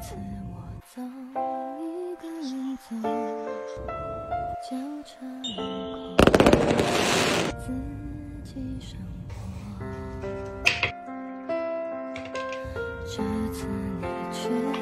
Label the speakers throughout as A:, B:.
A: 次我走，一个人走，交叉路口，自己生活。这次你却。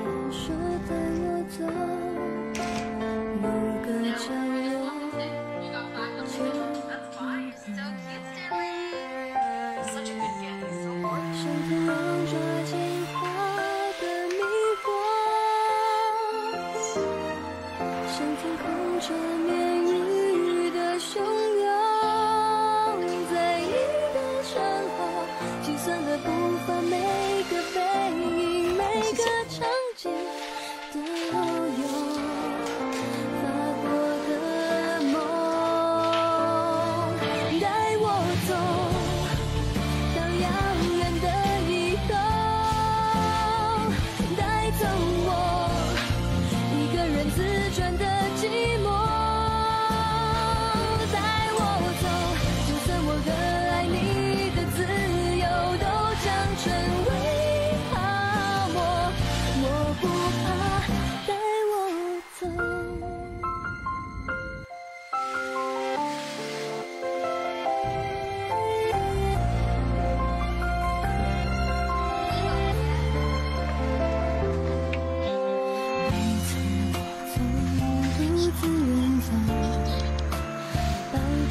A: treasure.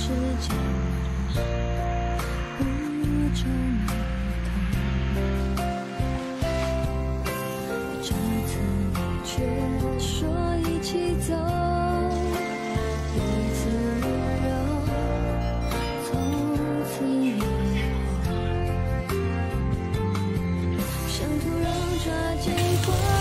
A: 时间不无中，这次你却说一起走，彼此温柔，从此以后。像土壤抓紧过。